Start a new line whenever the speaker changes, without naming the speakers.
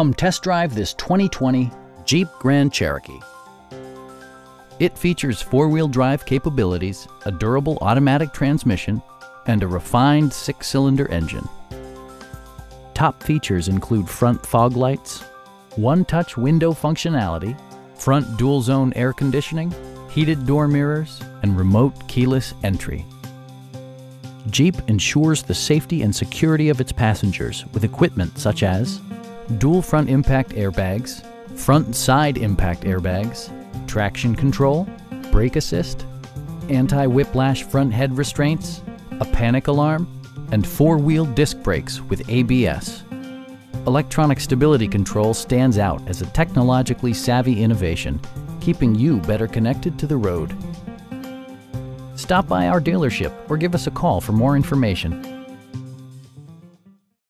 Come test drive this 2020 Jeep Grand Cherokee. It features four-wheel drive capabilities, a durable automatic transmission, and a refined six-cylinder engine. Top features include front fog lights, one-touch window functionality, front dual-zone air conditioning, heated door mirrors, and remote keyless entry. Jeep ensures the safety and security of its passengers with equipment such as dual front impact airbags, front side impact airbags, traction control, brake assist, anti-whiplash front head restraints, a panic alarm, and four-wheel disc brakes with ABS. Electronic stability control stands out as a technologically savvy innovation, keeping you better connected to the road. Stop by our dealership or give us a call for more information.